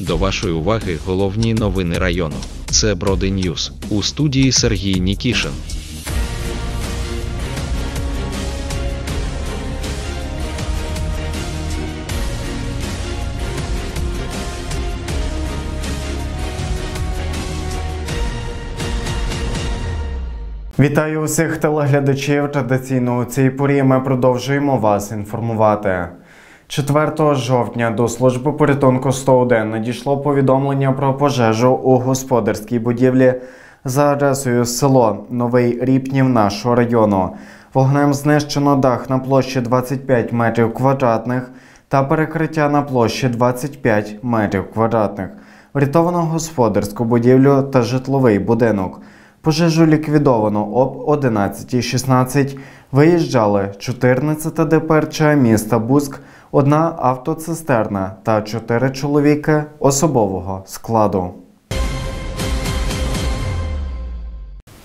До вашої уваги головні новини району. Це Броди Ньюз у студії Сергій Нікішин. Вітаю усіх телеглядачів. Традиційно у цій порі ми продовжуємо вас інформувати. 4 жовтня до служби порятунку 101 надійшло повідомлення про пожежу у господарській будівлі за адресою село Новий Ріпнів нашого району. Вогнем знищено дах на площі 25 метрів квадратних та перекриття на площі 25 метрів квадратних. Врятовано господарську будівлю та житловий будинок. Пожежу ліквідовано об 11.16. Виїжджали 14 ДПРЧ міста Буск, одна автоцистерна та 4 чоловіки особового складу.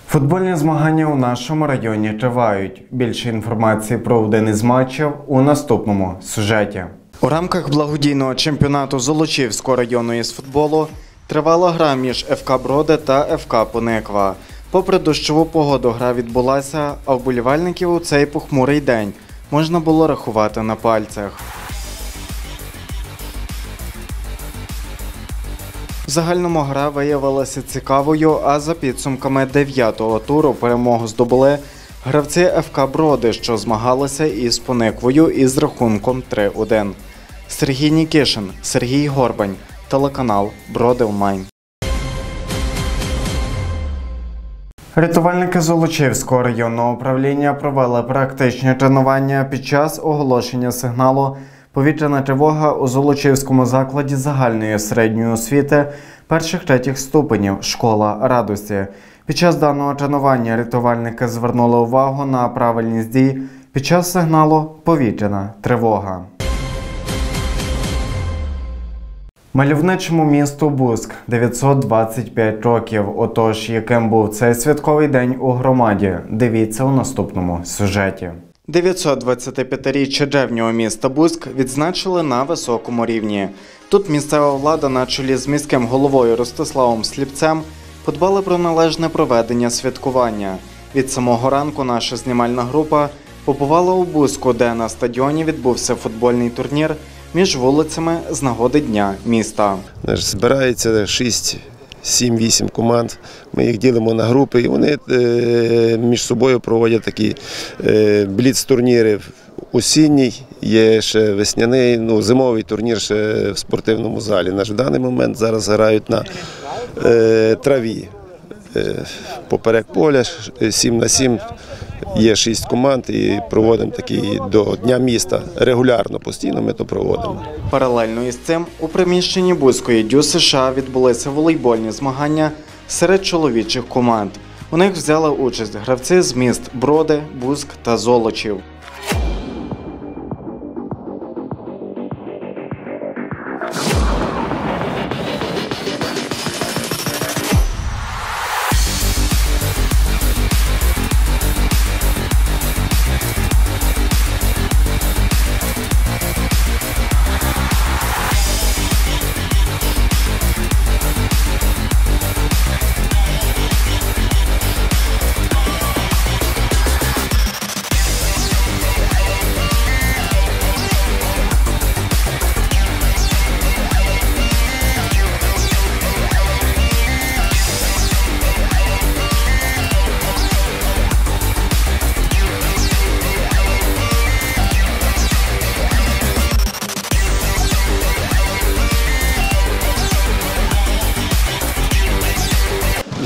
Футбольні змагання у нашому районі тривають. Більше інформації про один із матчів у наступному сюжеті. У рамках благодійного чемпіонату Золочівського району із футболу тривала гра між ФК Броди та ФК Пониква. Попри дощову погоду, гра відбулася, а вболівальників у цей похмурий день можна було рахувати на пальцях. Загальному гра виявилася цікавою, а за підсумками дев'ятого туру перемогу здобули гравці ФК Броди, що змагалися із Пониквою із рахунком 3-1. Сергій Нікішин, Сергій Горбань, телеканал Броди Онлайн. Рятувальники Золочівського районного управління провели практичні тренування під час оголошення сигналу повітряна тривога у Золочівському закладі загальної середньої освіти перших третіх ступенів школа радості. Під час даного тренування рятувальники звернули увагу на правильність дій під час сигналу повітряна тривога. Мальовничому місту Буск 925 років. Отож, яким був цей святковий день у громаді? Дивіться у наступному сюжеті. 925-річчя древнього міста Буск відзначили на високому рівні. Тут місцева влада на чолі з міським головою Ростиславом Сліпцем подбали про належне проведення святкування. Від самого ранку наша знімальна група побувала у Буску, де на стадіоні відбувся футбольний турнір між вулицями з нагоди дня міста. Збирається 6, 7, 8 команд. Ми їх ділимо на групи, і вони е, між собою проводять такі е, бліц-турніри. Осінній, є ще весняний, ну, зимовий турнір ще в спортивному залі. Наш в даний момент зараз грають на е, траві. Е, поперек поля 7 на 7 є шість команд і проводимо такі до Дня міста. Регулярно, постійно ми то проводимо. Паралельно із цим у приміщенні Бузької дю США відбулися волейбольні змагання серед чоловічих команд. У них взяли участь гравці з міст Броди, Бузк та Золочів.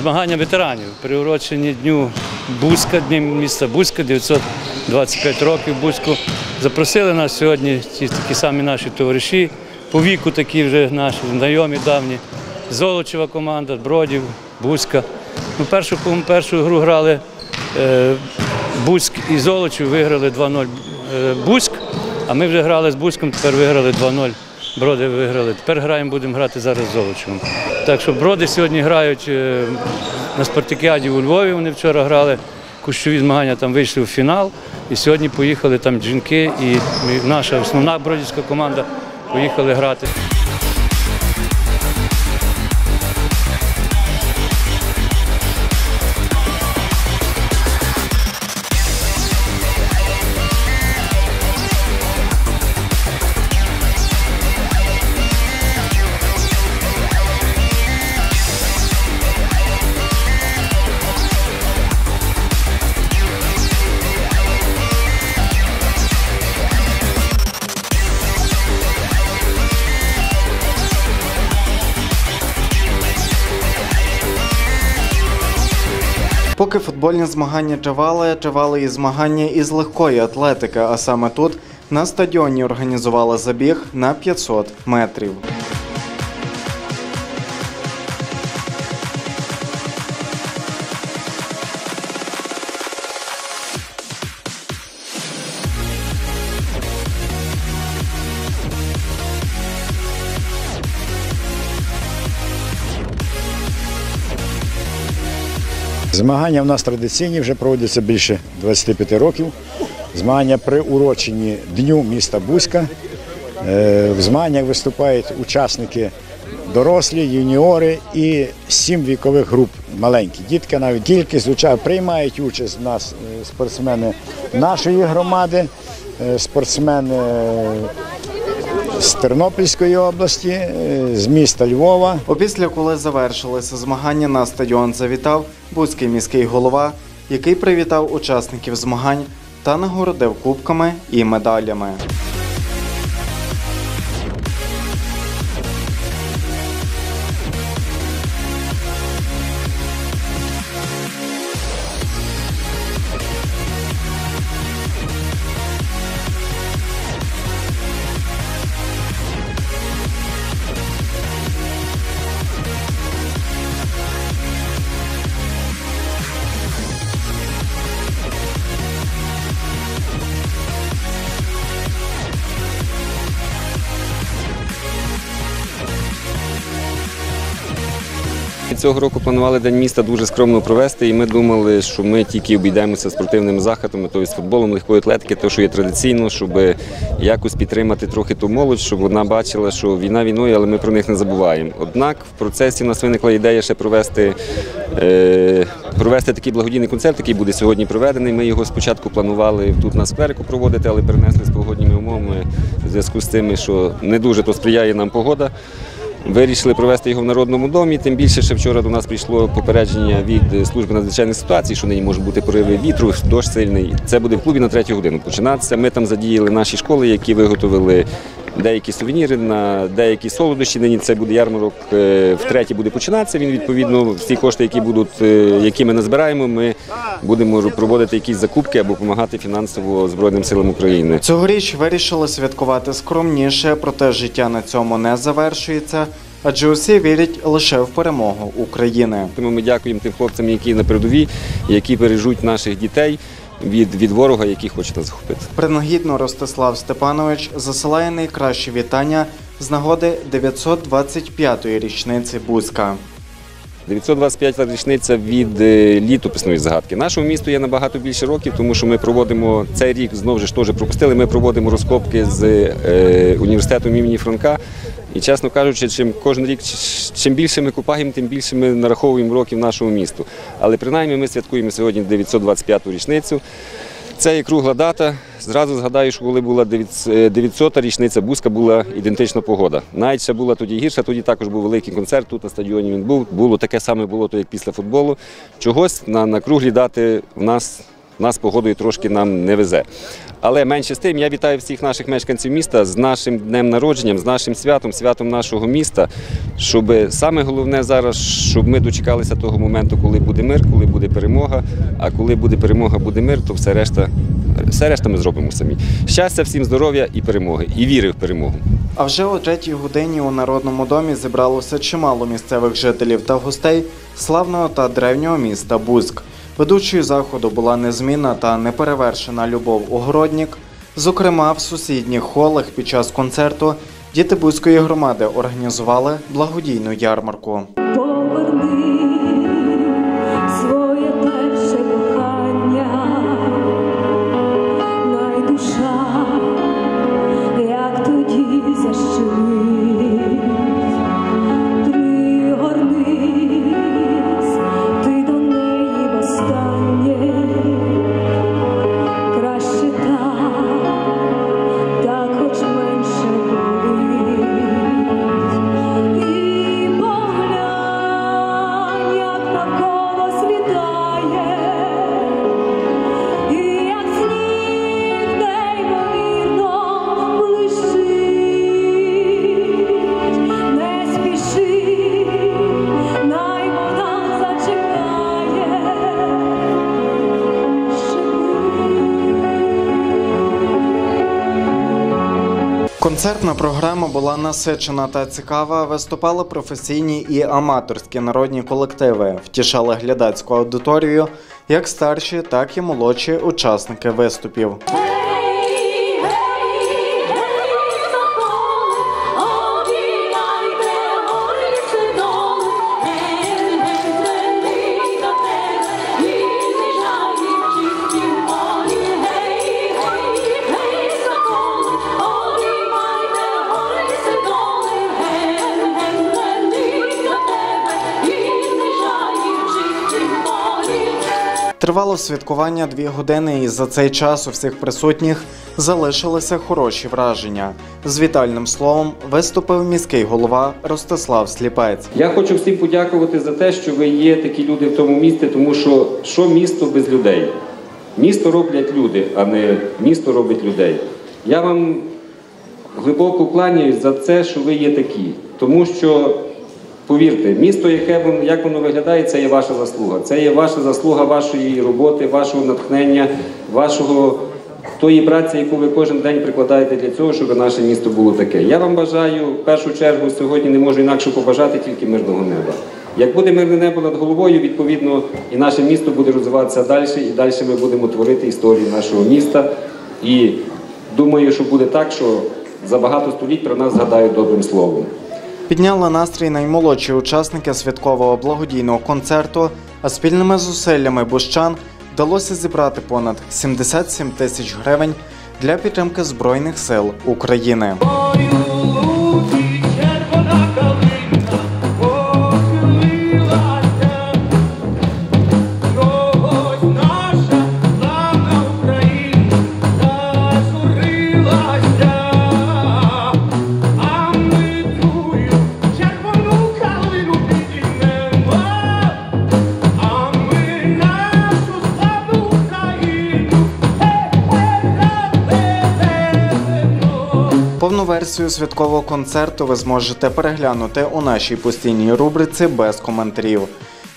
Змагання ветеранів приурочені дню Бузька, дні міста Бузька, 925 років Бузьку. Запросили нас сьогодні ті такі самі наші товариші, по віку такі вже наші знайомі давні. Золочева команда, Бродів, Бузька. Ну, першу, першу гру грали е, Бузьк і Золочів, виграли 2-0 е, Бузьк, а ми вже грали з Бузьком, тепер виграли 2-0. Броди виграли. Тепер граємо, будемо грати зараз з Золочевим. Так що броди сьогодні грають е, на спартакіаді у Львові. Вони вчора грали кущові змагання, там вийшли в фінал. І сьогодні поїхали там жінки і наша основна бродівська команда поїхали грати. Поки футбольні змагання тривали, тривали і змагання із легкої атлетики, а саме тут на стадіоні організували забіг на 500 метрів. Змагання в нас традиційні, вже проводяться більше 25 років. Змагання приурочені Дню міста Бузька. Е, В змаганнях виступають учасники дорослі, юніори і сім вікових груп маленькі. Дітки навіть уча- приймають участь в нас е, спортсмени нашої громади, е, спортсмени з Тернопільської області, е, з міста Львова. Опісля, коли завершилися змагання, на стадіон завітав Бузький міський голова, який привітав учасників змагань та нагородив кубками і медалями. Цього року планували День міста дуже скромно провести, і ми думали, що ми тільки обійдемося спортивними заходами, тобто з футболом, легкої атлетики, те, що є традиційно, щоб якось підтримати трохи ту молодь, щоб вона бачила, що війна війною, але ми про них не забуваємо. Однак в процесі у нас виникла ідея ще провести, е, провести такий благодійний концерт, який буде сьогодні проведений. Ми його спочатку планували тут на скверику проводити, але перенесли з погодніми умовами в зв'язку з тим, що не дуже то сприяє нам погода. Вирішили провести його в народному домі. Тим більше, що вчора до нас прийшло попередження від служби надзвичайних ситуацій, що нині можуть бути пориви вітру, дощ сильний. Це буде в клубі на третю годину починатися. Ми там задіяли наші школи, які виготовили деякі сувеніри на деякі солодощі. Нині це буде ярмарок е, втретє буде починатися. Він відповідно всі кошти, які будуть, е, які ми назбираємо, ми будемо проводити якісь закупки або допомагати фінансово Збройним силам України. Цьогоріч вирішили святкувати скромніше, проте життя на цьому не завершується, адже усі вірять лише в перемогу України. Тому ми дякуємо тим хлопцям, які на передовій, які бережуть наших дітей від, від ворога, який хоче нас захопити. Принагідно Ростислав Степанович засилає найкращі вітання з нагоди 925-ї річниці Бузька. 925 річниця від е, літописної загадки. Нашому місту є набагато більше років, тому що ми проводимо цей рік знову ж теж пропустили. Ми проводимо розкопки з е, університетом імені Франка. І чесно кажучи, чим кожен рік чим більше ми купаємо, тим більше ми нараховуємо років нашому місту. Але принаймні ми святкуємо сьогодні 925-ту річницю. Це є кругла дата. Зразу згадаю, що коли була 900-та річниця Бузька, була ідентична погода. Навіть ще була тоді гірша, тоді також був великий концерт, тут на стадіоні він був. Було таке саме було, то як після футболу. Чогось на, на круглі дати в нас, нас погодою трошки нам не везе. Але менше з тим, я вітаю всіх наших мешканців міста з нашим днем народженням, з нашим святом, святом нашого міста. Щоб саме головне зараз, щоб ми дочекалися того моменту, коли буде мир, коли буде перемога. А коли буде перемога, буде мир, то все решта, все решта ми зробимо самі. Щастя, всім здоров'я і перемоги, і віри в перемогу. А вже о третій годині у Народному домі зібралося чимало місцевих жителів та гостей славного та древнього міста Бузьк. Ведучою заходу була незмінна та неперевершена Любов Огороднік. Зокрема, в сусідніх холах під час концерту діти Бузької громади організували благодійну ярмарку. Концертна програма була насичена та цікава. Виступали професійні і аматорські народні колективи, втішали глядацьку аудиторію, як старші, так і молодші учасники виступів. Тривало святкування дві години, і за цей час у всіх присутніх залишилися хороші враження. З вітальним словом виступив міський голова Ростислав Сліпець. Я хочу всім подякувати за те, що ви є такі люди в тому місті, тому що що місто без людей? Місто роблять люди, а не місто робить людей. Я вам глибоко кланяюсь за це, що ви є такі. Тому що, повірте, місто, яке як воно виглядає, це є ваша заслуга. Це є ваша заслуга вашої роботи, вашого натхнення, вашого тої праці, яку ви кожен день прикладаєте для цього, щоб наше місто було таке. Я вам бажаю в першу чергу сьогодні не можу інакше побажати тільки мирного неба. Як буде мирне небо над головою, відповідно, і наше місто буде розвиватися далі, і далі ми будемо творити історію нашого міста. І думаю, що буде так, що за багато століть про нас згадають добрим словом. Підняли настрій наймолодші учасники святкового благодійного концерту, а спільними зусиллями бущан вдалося зібрати понад 77 тисяч гривень для підтримки Збройних сил України. Повну версію святкового концерту ви зможете переглянути у нашій постійній рубриці без коментарів.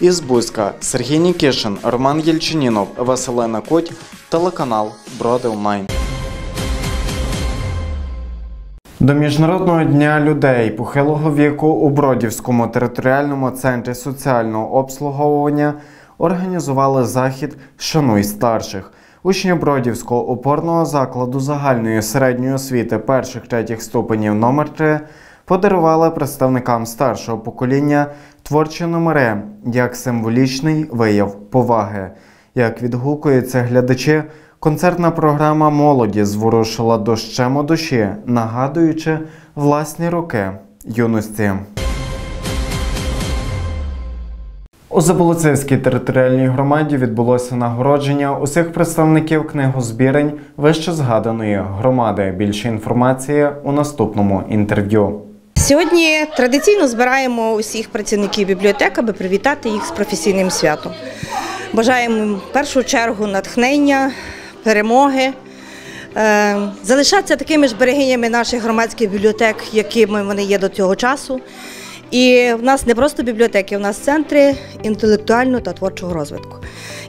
Із Бузька Сергій Нікішин, Роман Єльчинінов, Василина Куть, телеканал Броди. До Міжнародного дня людей похилого віку у Бродівському територіальному центрі соціального обслуговування організували захід Шануй старших. Учні Бродівського опорного закладу загальної середньої освіти перших третіх ступенів номер 3 подарували представникам старшого покоління творчі номери як символічний вияв поваги. Як відгукуються глядачі, концертна програма молоді зворушила дощем у душі, нагадуючи власні роки юності. У Заболоцевській територіальній громаді відбулося нагородження усіх представників книгозбірень вище згаданої громади. Більше інформації у наступному інтерв'ю. Сьогодні традиційно збираємо усіх працівників бібліотек, аби привітати їх з професійним святом. Бажаємо в першу чергу натхнення, перемоги, е, залишатися такими ж берегинями наших громадських бібліотек, якими вони є до цього часу. І в нас не просто бібліотеки, в нас центри інтелектуального та творчого розвитку.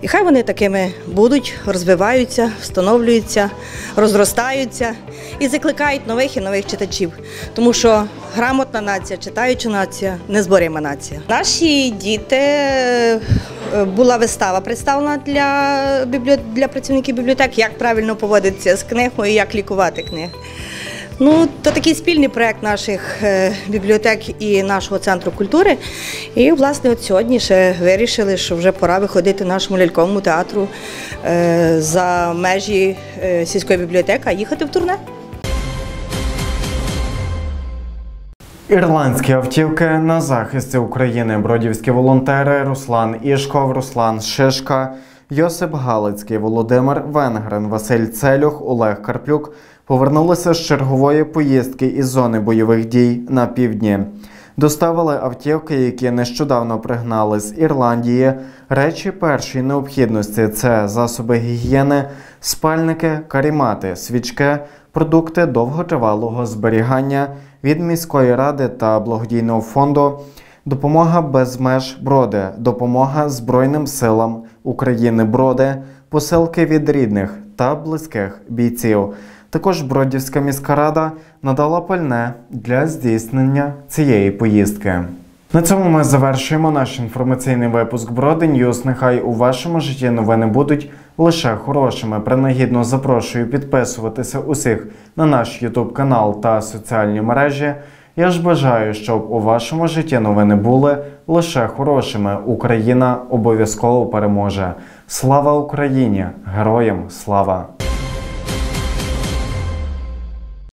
І хай вони такими будуть, розвиваються, встановлюються, розростаються і закликають нових і нових читачів. Тому що грамотна нація, читаюча нація, незборима нація. Наші діти е, була вистава представлена для, бібліо... для працівників бібліотек, як правильно поводитися з книгою, як лікувати книги. Ну, то такий спільний проект наших е, бібліотек і нашого центру культури. І, власне, от сьогодні ще вирішили, що вже пора виходити нашому ляльковому театру е, за межі е, сільської бібліотеки, а їхати в турне. Ірландські автівки на захисті України. Бродівські волонтери Руслан Ішков, Руслан Шишка, Йосип Галицький, Володимир Венгрен, Василь Целюх, Олег Карпюк повернулися з чергової поїздки із зони бойових дій на півдні. Доставили автівки, які нещодавно пригнали з Ірландії. Речі першої необхідності це засоби гігієни, спальники, карімати, свічки, продукти довготривалого зберігання від міської ради та благодійного фонду. Допомога без меж броди, допомога Збройним силам України броди, посилки від рідних та близьких бійців. Також Бродівська міська рада надала пальне для здійснення цієї поїздки. На цьому ми завершуємо наш інформаційний випуск Броди News. Нехай у вашому житті новини будуть лише хорошими. Принагідно запрошую підписуватися усіх на наш YouTube канал та соціальні мережі. Я ж бажаю, щоб у вашому житті новини були лише хорошими. Україна обов'язково переможе. Слава Україні! Героям слава!